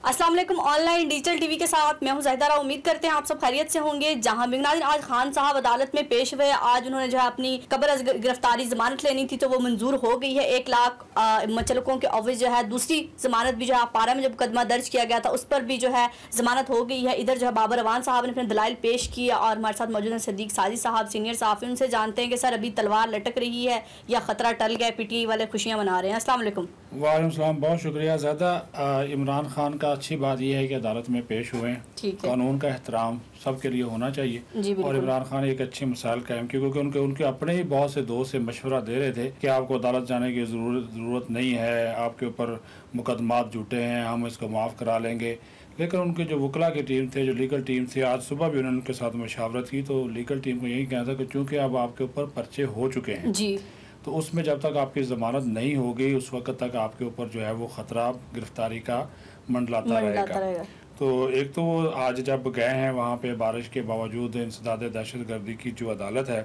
अस्सलाम online digital TV के साथ मैं हूँ जहदारा उम्मीद करते हैं आप सब खैरियत से होंगे। जहाँ बिगनादिन आज खान साहब अदालत में पेश हुए। आज उन्होंने जो है अपनी कब्र गिरफ्तारी जमानत लेनी थी तो वो मंजूर हो गई है। एक लाख मचलकों के ऑफ़िस जो है, दूसरी जमानत भी जो है, पारा में जब मुकदमा दर्ज किया गया था, उस पर भी जो है जमानत हो गई है। इधर जो है, बाबर अवान साहब ने अपने दलाइल पेश किया और हमारे साथ मौजूद हैं सदीक साजिद साहब, सीनियर साफ़ी उनसे जानते हैं कि, सर, अभी तलवार लटक रही है या ख़तरा टल गया पीटी वाले खुशियाँ मना रहे हैं। असल वालेकुम बहुत शुक्रिया। ज़्यादा इमरान खान का अच्छी बात यह है कि अदालत में पेश हुए हैं। कानून का एहतराम सबके लिए होना चाहिए। और इमरान खान एक अच्छी मिसाल कायम की क्योंकि उनके उनके अपने ही बहुत से दोस्त से मशवरा दे रहे थे कि आपको अदालत जाने की ज़रूरत नहीं है आपके ऊपर मुकदमात जुटे हैं हम इसको माफ़ करा लेंगे। लेकिन उनके जो वकला की टीम थे जो लीगल टीम थी आज सुबह भी उन्होंने उनके साथ मशावरत की तो लीगल टीम को यही कहना था कि चूँकि अब आपके ऊपर पर्चे हो चुके हैं जी। तो उसमें जब तक आपकी ज़मानत नहीं होगी उस वक्त तक आपके ऊपर जो है वो ख़तरा गिरफ्तारी का मंडलाता रहेगा।, रहेगा। तो एक तो वो आज जब गए हैं वहाँ पे बारिश के बावजूद इंसदाद दहशत गर्दी की जो अदालत है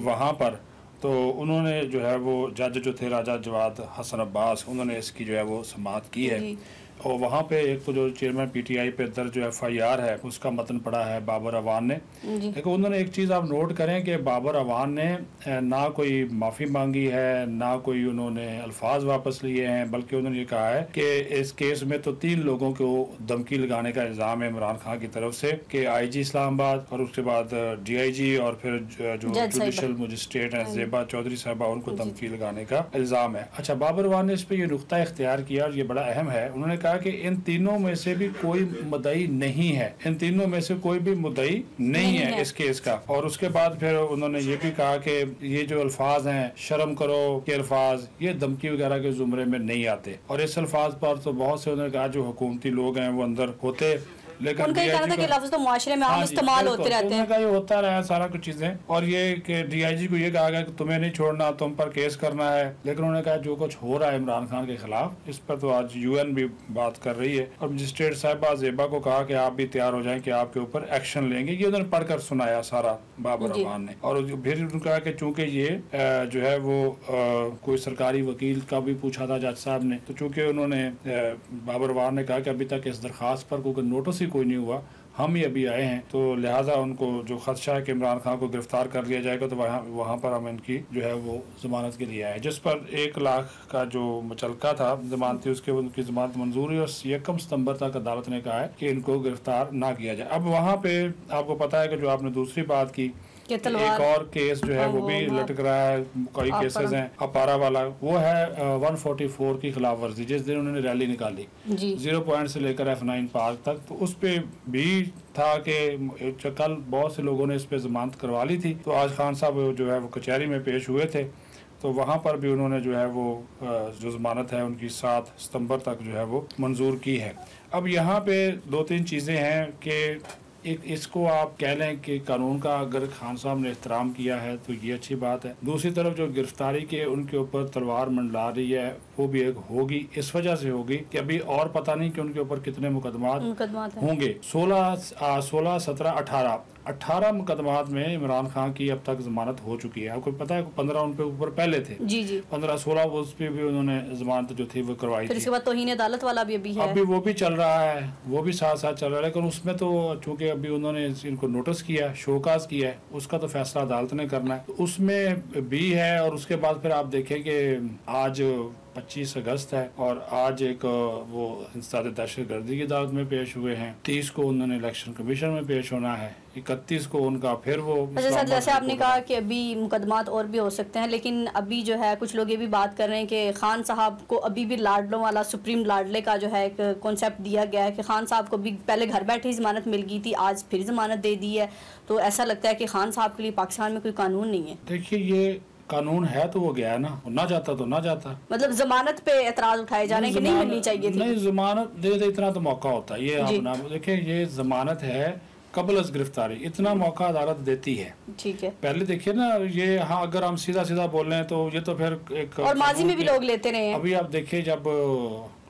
वहाँ पर तो उन्होंने जो है वो जज जो थे राजा जवाद हसन अब्बास उन्होंने इसकी जो है वो समात की है। और वहाँ पे एक तो जो चेयरमैन पीटीआई पे दर्ज जो एफ़ आई आर है उसका मतन पड़ा है बाबर अवान ने। लेकिन उन्होंने एक चीज़ आप नोट करें कि बाबर अवान ने ना कोई माफ़ी मांगी है ना कोई उन्होंने अल्फाज वापस लिए हैं बल्कि उन्होंने ये कहा है कि इस केस में तो तीन लोगों को धमकी लगाने का इल्ज़ाम है इमरान खान की तरफ़ से कि आई जी इस्लामाबाद और उसके बाद डी आई जी और फिर जो जुडिशल मजिस्ट्रेट है जेबा चौधरी साहबा उनको धमकी लगाने का इल्ज़ाम है। अच्छा बाबर अवान ने इस पर यह नुकता इख्तियार किया और ये बड़ा अहम है। उन्होंने कहा कि इन तीनों में से भी कोई मुदई नहीं है। इन तीनों में से कोई भी मुदई नहीं, नहीं है, है। इस केस का। और उसके बाद फिर उन्होंने ये भी कहा कि ये जो अल्फाज हैं शर्म करो के अल्फाज ये धमकी वगैरह के जुमरे में नहीं आते। और इस अल्फाज पर तो बहुत से उन्होंने कहा जो हुकूमती लोग हैं वो अंदर होते लेकिन उनका कहना था कि लफ्ज तो मुआशरे में आम हाँ इस्तेमाल होते रहते हैं। ये होता रहा सारा कुछ चीज़ें। और ये कि डीआईजी को ये कहा गया कि तुम्हें नहीं छोड़ना तुम पर केस करना है। लेकिन उन्होंने कहा जो कुछ हो रहा है इमरान खान के खिलाफ इस पर तो आज यूएन भी बात कर रही है। और मजिस्ट्रेट साहबा जेबा को कहा कि आप भी तैयार हो जाए की आपके ऊपर एक्शन लेंगे। ये उन्होंने पढ़कर सुनाया सारा बाबर रहमान ने। और फिर उन्होंने कहा कि चूँकि ये जो है वो कोई सरकारी वकील का भी पूछा था जज साहब ने तो चूँकि उन्होंने बाबर ने कहा कि अभी तक इस दरखास्त पर कोई नोटिस ही कोई नहीं हुआ। हम ही अभी आए हैं तो लिहाजा उनको जो खदशा है कि इमरान खान को गिरफ़्तार कर लिया जाएगा तो वहाँ वहाँ पर हम इनकी जो है वो जमानत के लिए आए जिस पर एक लाख का जो मचलका था, जमानती उसके, उनकी जमानत मंजूर हुई और यकम सितंबर तक अदालत ने कहा है कि इनको गिरफ़्तार ना किया जाए। अब वहाँ पे आपको पता है कि जो आपने दूसरी बात की एक और केस जो है वो, वो भी लटक रहा है कई केसेस हैं अपारा वाला वो है वन फोर्टी फोर की खिलाफ वर्जी जिस दिन उन्होंने रैली निकाली। ज़ीरो पॉइंट से लेकर एफ़ नाइन पार्क तक तो उस पर भी था कि कल बहुत से लोगों ने इस पर जमानत करवा ली थी। तो आज खान साहब जो है वो कचहरी में पेश हुए थे तो वहाँ पर भी उन्होंने जो है वो जो जमानत है उनकी सात सितंबर तक जो है वो मंजूर की है। अब यहाँ पे दो तीन चीज़ें हैं कि एक इसको आप कह लें कि कानून का अगर खान साहब ने एहतराम किया है तो ये अच्छी बात है। दूसरी तरफ़ जो गिरफ्तारी के उनके ऊपर तलवार मंडला रही है वो भी एक होगी। इस वजह से होगी कि अभी और पता नहीं कि उनके ऊपर कितने मुकदमा होंगे। सोलह सोलह सत्रह अठारह। अठारह मुकदमात में इमरान खान की अब तक जमानत हो चुकी है। आपको पता है पंद्रह उन पे ऊपर पहले थे। जी जी। पंद्रह सोलह उस पर भी उन्होंने जमानत जो थी वो करवाई फिर इसके बाद तोहीन अदालत वाला भी अभी है। अभी वो भी चल रहा है वो भी साथ साथ चल रहा है लेकिन उसमें तो चूँकि अभी उन्होंने इनको नोटिस किया शोकाज किया है उसका तो फैसला अदालत ने करना है। तो उसमें भी है और उसके बाद फिर आप देखें कि आज 25 अगस्त है और आज एक वो इंसाद दहशत गर्दी की अदालत में पेश हुए हैं। तीस को उन्होंने इलेक्शन कमीशन में पेश होना है। इकतीस को उनका फिर वो अच्छा जैसे आपने कहा कि अभी मुकदमात और भी हो सकते हैं लेकिन अभी जो है कुछ लोग ये भी बात कर रहे हैं कि खान साहब को अभी भी लाडलों वाला सुप्रीम लाडले का जो है एक कॉन्सेप्ट दिया गया है कि खान साहब को भी पहले घर बैठे ही जमानत मिल गई थी आज फिर जमानत दे दी है। तो ऐसा लगता है कि खान साहब के लिए पाकिस्तान में कोई कानून नहीं है। देखिए ये कानून है तो वो गया है ना ना जाता तो ना जाता। मतलब जमानत पे एतराज़ उठाए जाने की नहीं मिलनी चाहिए थी। नहीं जमानत दे दे इतना तो मौका होता है। ये अपना देखिए ये जमानत है कबल गिरफ्तारी इतना मौका अदालत देती है। ठीक है। पहले देखिए ना ये हाँ अगर हम सीधा सीधा बोल रहे हैं तो ये तो फिर एक और माजी में भी लोग लेते रहे अभी आप देखिए जब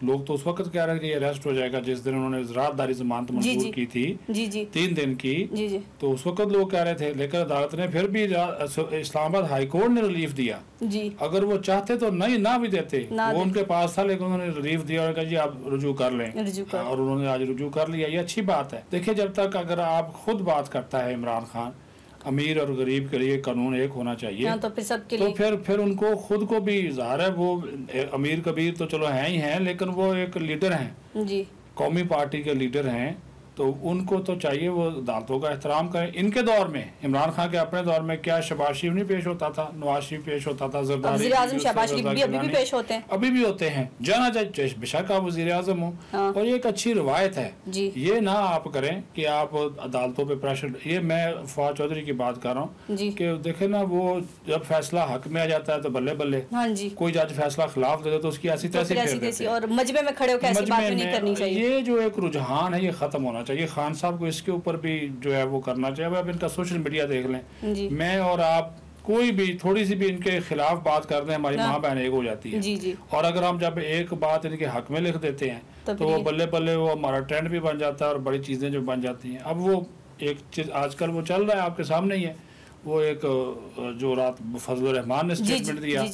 लोग तो उस वक्त कह रहे थे कि अरेस्ट हो जाएगा जिस दिन उन्होंने राहतदारी जमानत मंजूर की थी जी जी। तीन दिन की। जी जी। तो उस वक्त लोग कह रहे थे लेकिन अदालत ने फिर भी इस्लामाबाद हाई कोर्ट ने रिलीफ दिया। जी। अगर वो चाहते तो नहीं ना भी देते। ना वो उनके पास था लेकिन उन्होंने रिलीफ दिया और कहा जी आप रुजू कर लें। और उन्होंने आज रुजू कर लिया। ये अच्छी बात है। देखिये जब तक अगर आप खुद बात करता है इमरान खान अमीर और गरीब के लिए कानून एक होना चाहिए। हाँ, तो फिर सबके तो लिए। फिर फिर उनको खुद को भी इजहार है वो अमीर कबीर तो चलो हैं ही हैं लेकिन वो एक लीडर हैं। जी। कौमी पार्टी के लीडर हैं। तो उनको तो चाहिए वो अदालतों का एहतराम करें। इनके दौर में इमरान खान के अपने दौर में क्या शबाज शरीफ नहीं पेश होता था? नवाज़ शरीफ पेश होता था जरदारी अभी भी पेश होते हैं। अभी भी होते हैं। जाना चाहिए बेशक आप वज़ीर आज़म हो। हाँ। और ये एक अच्छी रिवायत है। ये ना आप करें कि आप अदालतों पे प्रेशर ये मैं फवाद चौधरी की बात कर रहा हूँ कि देखे ना वो जब फैसला हक में आ जाता है तो बल्ले बल्ले हाँ जी। कोई जज फैसला खिलाफ दे दे तो उसकी ऐसी तो तैसी देते हैं। और मजबे में खड़े होकर ऐसी बात नहीं करनी चाहिए। ये जो एक रुझान है ये खत्म होना चाहिए। खान साहब को इसके ऊपर भी जो है वो करना चाहिए। अब इनका सोशल मीडिया देख लें। मैं और आप कोई भी थोड़ी सी भी इनके खिलाफ बात कर दें हमारी हाँ। माँ बहन एक हो जाती है। जी जी। और अगर हम जब एक बात इनके हक में लिख देते हैं तो वो बल्ले बल्ले वो हमारा ट्रेंड भी बन जाता है और बड़ी चीज़ें जो बन जाती हैं। अब वो एक चीज़ आजकल वो चल रहा है आपके सामने ही है। वो एक जो रात फजल रहमान ने स्टेटमेंट दिया।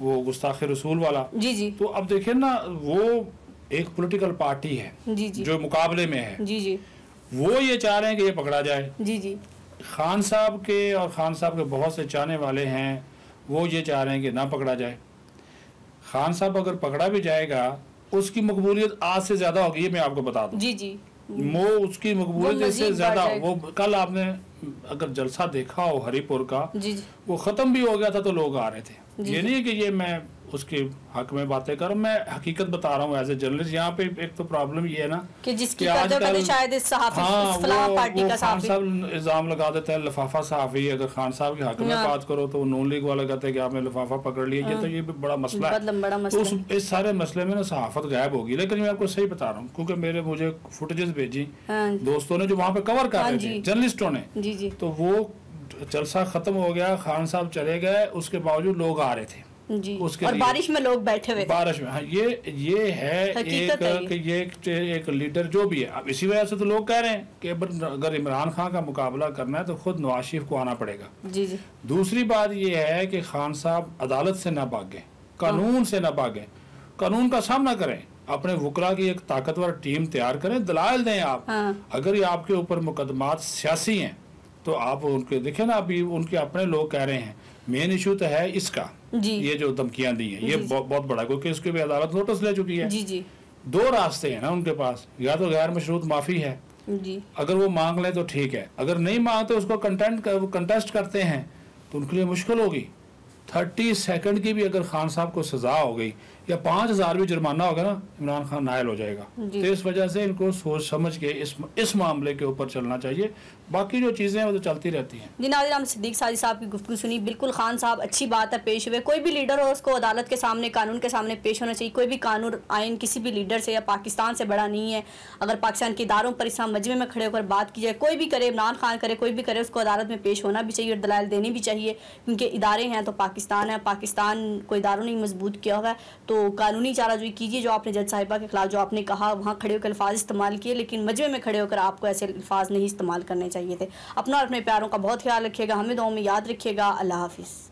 वो गुस्ताख रसूल वाला। जी जी। तो अब देखिए ना वो एक पॉलिटिकल पार्टी है जी जी। जो मुकाबले में है। जी जी। वो ये चाह रहे हैं कि ये पकड़ा जाए। जी जी। खान साहब के और खान साहब के बहुत से चाहने वाले हैं वो ये चाह रहे हैं कि ना पकड़ा जाए। खान साहब अगर पकड़ा भी जाएगा उसकी मकबूलियत आज से ज़्यादा होगी ये मैं आपको बता दूँ। जी जी। वो उसकी मकबूलियत इससे ज़्यादा वो कल आपने अगर जलसा देखा हो हरिपुर का जी जी। वो ख़त्म भी हो गया था तो लोग आ रहे थे। ये नहीं है कि ये मैं उसके हक में बातें कर। हूँ, मैं हकीकत बता रहा हूँ एज ए जर्नलिस्ट यहाँ पे एक तो प्रॉब्लम ये है ना कि जिसकी कि आजकल- शायद इस सहाफी हाँ, इस वो- पार्टी वो का खान साहब इल्ज़ाम लगा देते हैं लिफाफा सहाफी अगर खान साहब के हक में हाँ। बात करो तो नून लीग वाला कहते हैं कि आपने लिफाफा पकड़ लिया। ये तो ये भी बड़ा मसला है। तो उस इस सारे मसले में ना सहाफत गायब होगी। लेकिन मैं आपको सही बता रहा हूँ क्योंकि मेरे मुझे फुटेजेस भेजी हाँ। दोस्तों ने जो वहाँ पे कवर कर हाँ रहे थे जर्नलिस्टों ने। तो वो जलसा खत्म हो गया खान साहब चले गए उसके बावजूद लोग आ रहे थे। जी। उसके और बारिश में लोग बैठे हुए बारिश में हाँ ये ये है एक है ये। कि ये एक, एक लीडर जो भी है। अब इसी वजह से तो लोग कह रहे हैं कि अगर अगर इमरान खान का मुकाबला करना है तो खुद नवाज़ शरीफ को आना पड़ेगा। जी जी। दूसरी बात ये है कि खान साहब अदालत से ना भागे कानून से ना भागे कानून का सामना करें अपने वकला की एक ताकतवर टीम तैयार करें दलाल दें आप। हाँ। अगर ये आपके ऊपर मुकदमात सियासी हैं तो आप उनके देखे ना अभी उनके अपने लोग कह रहे हैं मेन इशू तो है इसका जी। ये जो धमकियाँ दी है ये। बहुत बहुत बड़ा क्योंकि उसके भी अदालत नोटिस ले चुकी है। जी जी। दो रास्ते हैं ना उनके पास या तो गैर मशरूत माफ़ी है जी। अगर वो मांग ले तो ठीक है अगर नहीं मांगते उसको कंटेंट कर, कंटेस्ट करते हैं तो उनके लिए मुश्किल होगी। थर्टी सेकंड की भी अगर खान साहब को सजा हो गई या पाँच हज़ार भी जुर्माना होगा ना इमरान खान नायल हो जाएगा। तो इस वजह से इनको सोच समझ के इस इस मामले के ऊपर चलना चाहिए। बाकी जो चीज़ें हैं वो तो चलती रहती हैं। जी हम सिद्दीक साजी साहब की गुफ्तु सुनी। बिल्कुल खान साहब अच्छी बात है पेश हुए। कोई भी लीडर हो उसको अदालत के सामने कानून के सामने पेश होना चाहिए। कोई भी कानून आयन किसी भी लीडर से या पाकिस्तान से बड़ा नहीं है। अगर पाकिस्तान के इदारों पर इस मजमे में खड़े होकर बात की जाए कोई भी करे इमरान खान करे कोई भी करे उसको अदालत में पेश होना भी चाहिए और दलाल देनी भी चाहिए। क्योंकि इदारे हैं तो पाकिस्तान है, पाकिस्तान को इदारों ने मज़बूत किया हुआ है। तो कानूनी चाराजोई कीजिए जो आपने जज साहिबा के खिलाफ जो आपने कहा, वहाँ खड़े होकर अल्फाज इस्तेमाल किए, लेकिन मजबे में खड़े होकर आपको ऐसे अल्फाज नहीं इस्तेमाल करने चाहिए थे। अपना और अपने प्यारों का बहुत ख्याल रखिएगा, हमें दो में याद रखिएगा। अल्लाह हाफिज़।